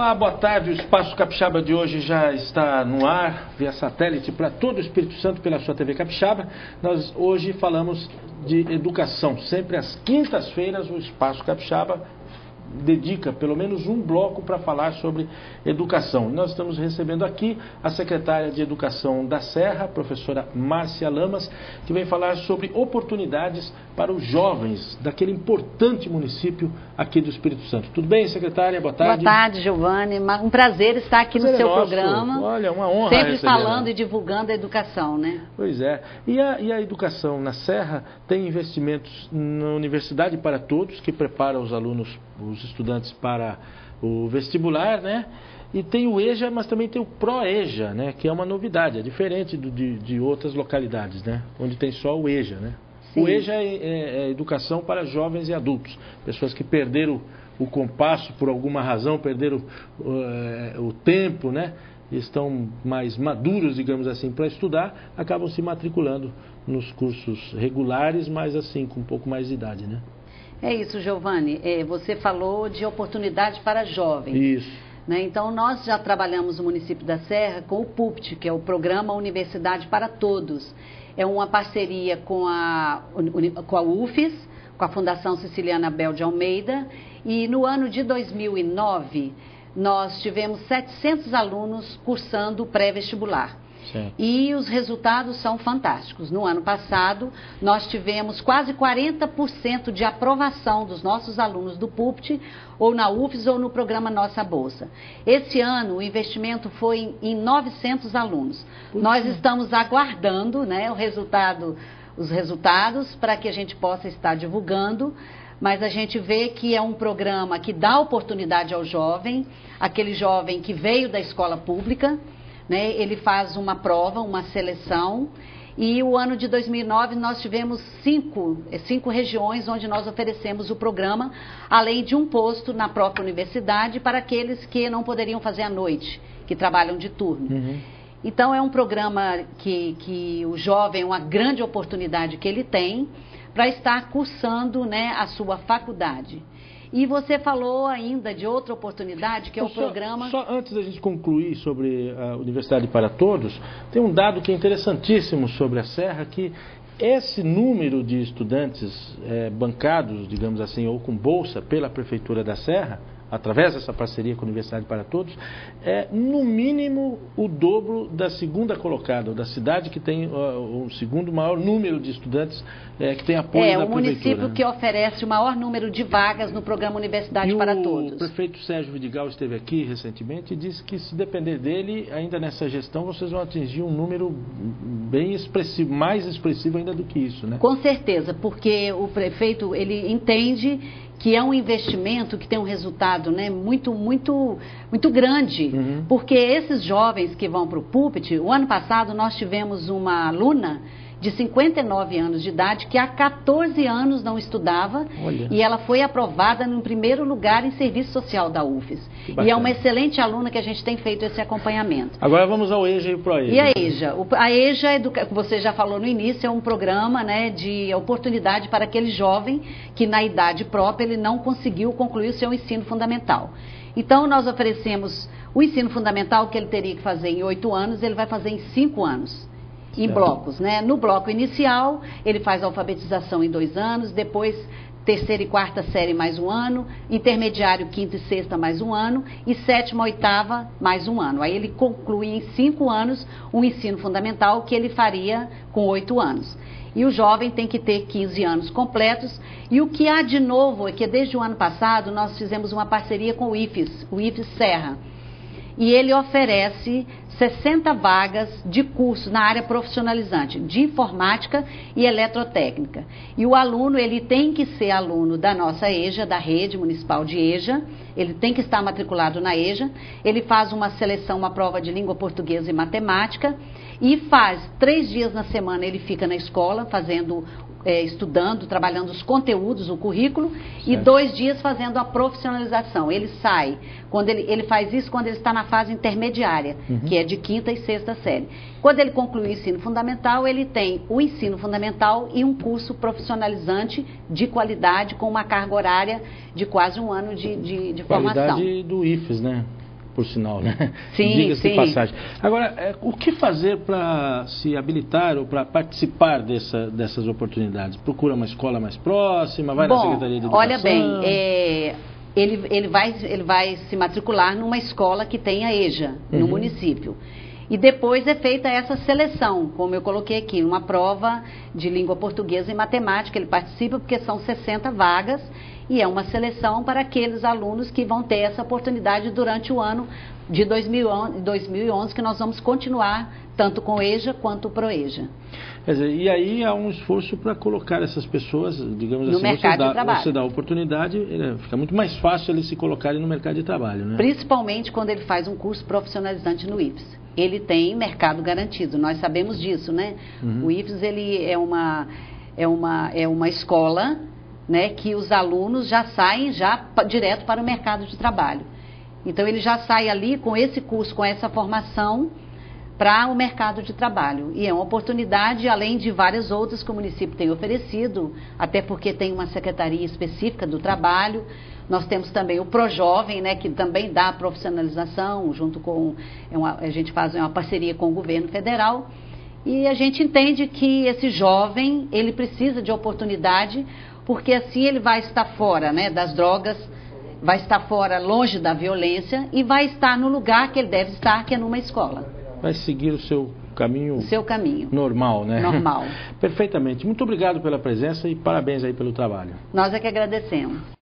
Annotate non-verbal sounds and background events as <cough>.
Olá, boa tarde. O Espaço Capixaba de hoje já está no ar, via satélite, para todo o Espírito Santo pela sua TV Capixaba. Nós hoje falamos de educação. Sempre às quintas-feiras, o Espaço Capixaba dedica pelo menos um bloco para falar sobre educação. Nós estamos recebendo aqui a secretária de Educação da Serra, professora Márcia Lamas, que vem falar sobre oportunidades para os jovens daquele importante município aqui do Espírito Santo. Tudo bem, secretária? Boa tarde. Boa tarde, Giovanni. Um prazer estar aqui prazer no seu nosso. programa. Olha, uma honra. Sempre falando e divulgando a educação, né? Pois é. E a, e a educação na Serra tem investimentos na Universidade para Todos, que prepara os alunos, os estudantes para o vestibular, né? E tem o EJA, mas também tem o ProEJA, né? Que é uma novidade, é diferente do, de, de outras localidades, né? Onde tem só o EJA, né? Sim. O EJA é, é, é, educação para jovens e adultos, pessoas que perderam o compasso por alguma razão, perderam uh, o tempo, né? Estão mais maduros, digamos assim, para estudar, acabam se matriculando nos cursos regulares, mas assim, com um pouco mais de idade, né? É isso, Giovanni. É, você falou de oportunidade para jovens. Isso. Né? Então, nós já trabalhamos no município da Serra com o PUPT, que é o Programa Universidade para Todos. É uma parceria com a, com a UFES, com a Fundação Siciliana Bel de Almeida. E no ano de 2009, nós tivemos 700 alunos cursando pré-vestibular. Certo. E os resultados são fantásticos. No ano passado, nós tivemos quase 40% de aprovação dos nossos alunos do PUPT, ou na UFES, ou no programa Nossa Bolsa. Esse ano, o investimento foi em 900 alunos. Puxa. Nós estamos aguardando né, o resultado, os resultados para que a gente possa estar divulgando mas a gente vê que é um programa que dá oportunidade ao jovem, aquele jovem que veio da escola pública, né? Ele faz uma prova, uma seleção. E o ano de 2009 nós tivemos cinco, cinco regiões onde nós oferecemos o programa, além de um posto na própria universidade para aqueles que não poderiam fazer à noite, que trabalham de turno. Uhum. Então é um programa que, que o jovem, uma grande oportunidade que ele tem para estar cursando né, a sua faculdade. E você falou ainda de outra oportunidade, que é o só, programa. Só antes da gente concluir sobre a Universidade para Todos, tem um dado que é interessantíssimo sobre a Serra, que esse número de estudantes é, bancados, digamos assim, ou com bolsa pela Prefeitura da Serra, através dessa parceria com a Universidade para Todos, é no mínimo o dobro da segunda colocada, da cidade que tem uh, o segundo maior número de estudantes é, que tem apoio é, da o Prefeitura. município né? que oferece o maior número de vagas no programa Universidade e para o Todos. prefeito Sérgio Vidigal esteve aqui recentemente e disse que se depender dele, ainda nessa gestão, vocês vão atingir um número bem expressivo, mais expressivo ainda do que isso, né? Com certeza, porque o prefeito ele entende que é um investimento que tem um resultado né, muito, muito, muito grande. Uhum. Porque esses jovens que vão para o púlpito, o ano passado nós tivemos uma aluna de 59 anos de idade que há 14 anos não estudava Olha. e ela foi aprovada no primeiro lugar em serviço social da UFES. E é uma excelente aluna que a gente tem feito esse acompanhamento. Agora vamos ao EJA e pro EJA. E a EJA? A EJA, educa- você já falou no início, é um programa né, de oportunidade para aquele jovem que na idade própria ele não conseguiu concluir o seu ensino fundamental. Então nós oferecemos o ensino fundamental que ele teria que fazer em oito anos, ele vai fazer em cinco anos. Em Certo. blocos, né? No bloco inicial, ele faz alfabetização em dois anos, depois terceira e quarta série mais um ano, intermediário, quinta e sexta mais um ano, e sétima, oitava mais um ano. Aí ele conclui em cinco anos o ensino fundamental que ele faria com oito anos. E o jovem tem que ter 15 anos completos. E o que há de novo é que desde o ano passado nós fizemos uma parceria com o IFES, o IFES Serra. E ele oferece 60 vagas de curso na área profissionalizante de informática e eletrotécnica. E o aluno, ele tem que ser aluno da nossa EJA, da rede municipal de EJA, ele tem que estar matriculado na EJA, ele faz uma seleção, uma prova de língua portuguesa e matemática, e faz três dias na semana ele fica na escola fazendo é, estudando, trabalhando os conteúdos, o currículo, e Certo. dois dias fazendo a profissionalização. Ele sai, quando ele, ele faz isso quando ele está na fase intermediária, Uhum. que é de quinta e sexta série. Quando ele conclui o ensino fundamental, ele tem o ensino fundamental e um curso profissionalizante de qualidade, com uma carga horária de quase um ano de, de, de formação. Qualidade do IFES, né? Por sinal, né? Sim, Diga-se sim. de passagem. Agora, é, o que fazer para se habilitar ou para participar dessa, dessas oportunidades? Procura uma escola mais próxima, vai Bom, na Secretaria de Educação? olha bem, é, ele, ele, vai, ele vai se matricular numa escola que tenha EJA no Uhum. município. E depois é feita essa seleção, como eu coloquei aqui, uma prova de língua portuguesa e matemática. Ele participa porque são 60 vagas e é uma seleção para aqueles alunos que vão ter essa oportunidade durante o ano de 2011, 2011 que nós vamos continuar tanto com o EJA quanto o ProEJA. Quer dizer, e aí há um esforço para colocar essas pessoas, digamos No assim, mercado você, dá, de trabalho. você dá oportunidade, fica muito mais fácil eles se colocarem no mercado de trabalho, né? Principalmente quando ele faz um curso profissionalizante no IFES. Ele tem mercado garantido, nós sabemos disso, né? Uhum. O IFES ele é uma, é uma, é uma escola né, que os alunos já saem já direto para o mercado de trabalho. Então ele já sai ali com esse curso, com essa formação para o mercado de trabalho. E é uma oportunidade, além de várias outras que o município tem oferecido, até porque tem uma secretaria específica do trabalho. Nós temos também o Projovem, né, que também dá profissionalização, junto com. é uma- a gente faz uma parceria com o governo federal. E a gente entende que esse jovem, ele precisa de oportunidade, porque assim ele vai estar fora né, das drogas, vai estar fora, longe da violência, e vai estar no lugar que ele deve estar, que é numa escola. Vai seguir o seu caminho O seu caminho. normal, né? Normal. <laughs> Perfeitamente. Muito obrigado pela presença e parabéns aí pelo trabalho. Nós é que agradecemos.